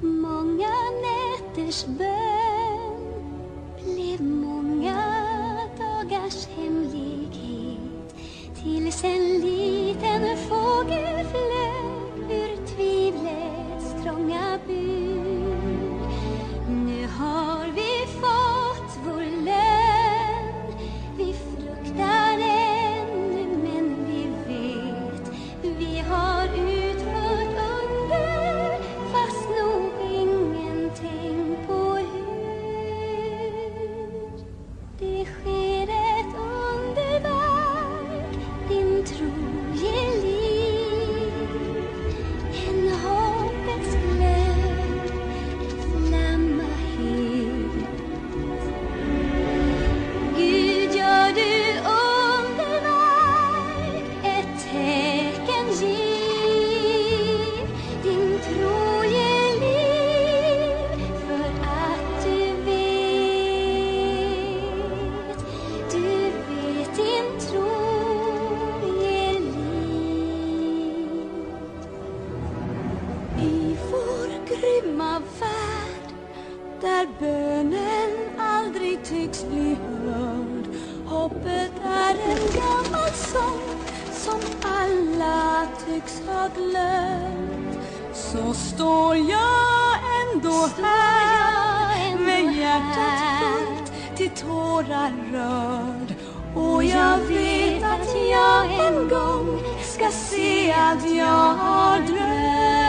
Många nätters bön blev många dagars hemlighet. Tills en liten fågel flög 会。Bönen aldrig tycks bli hörd. Hoppet är en gammal sång som alla tycks ha glömt. Så står jag ändå här med hjärtat fullt till tårar rörd. Och jag vet att jag en gång ska se att jag har drömt